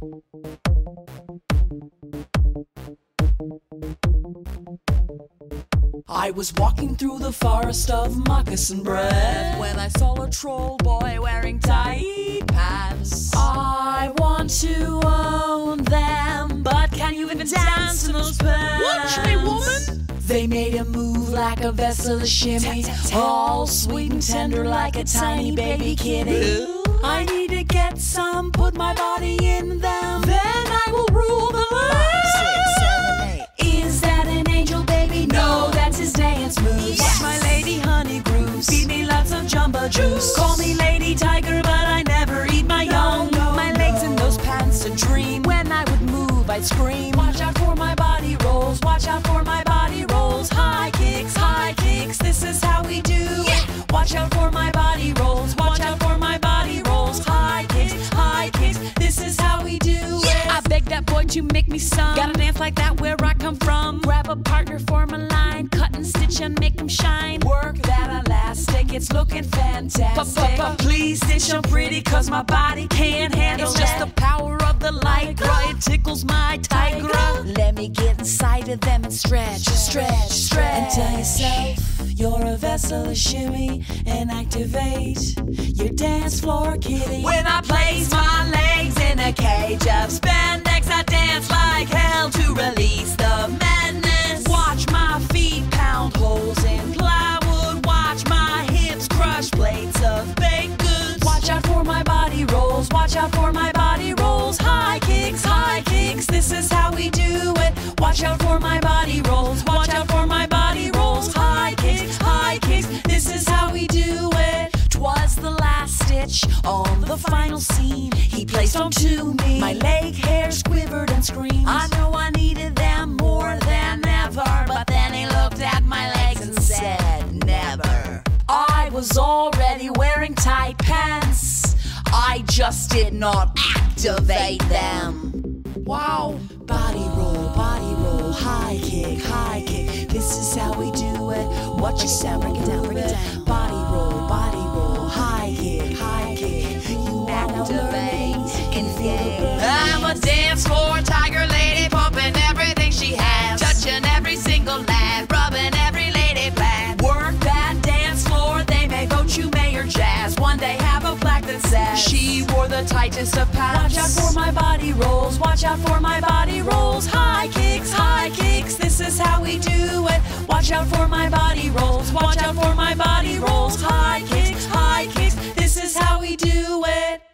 I was walking through the forest of moccasin breath when I saw a troll boy wearing tight pants. I want to own them, but can you even dance in those pants? Watch me, woman. They made a move like a vessel of shimmy, all sweet and tender like a tiny baby kitty. I need to get some, put my body in them, then I will rule the land. Is that an angel baby? No, that's his dance moves. Watch my lady honey grooves. Feed me lots of jumbo juice. That to make me some. Gotta dance like that where I come from. Grab a partner, form a line, cut and stitch and make them shine. Work that elastic, it's looking fantastic. But please stitch them pretty, cause my body can't handle it. It's just the power of the light, it tickles my tiger. Let me get inside of them and stretch, stretch, stretch. And tell yourself you're a vessel of shimmy and activate your dance floor kitty. When I place rolls. High kicks, high kicks. This is how we do it. Watch out for my body rolls. Watch out for my body rolls. High kicks, high kicks. This is how we do it. Twas the last stitch on the final scene. He placed onto me. My leg hairs quivered and screamed. I know I needed them more than ever. But then he looked at my legs and said, Never. I was already wearing tight pants. I just did not activate them. Wow. Body roll, body roll, high kick, high kick. This is how we do it. What you sound, break it down, break it down. Body roll, body roll, high kick, high kick. You activate the. I'm a dance floor tiger lady, pumping everything she has, touching every single lad, rubbing every lady back. Work that dance floor, they may vote you mayor jazz. One day she wore the tightest of pants. Watch out for my body rolls. Watch out for my body rolls. High kicks, high kicks. This is how we do it. Watch out for my body rolls. Watch out for my body rolls. High kicks, high kicks. This is how we do it.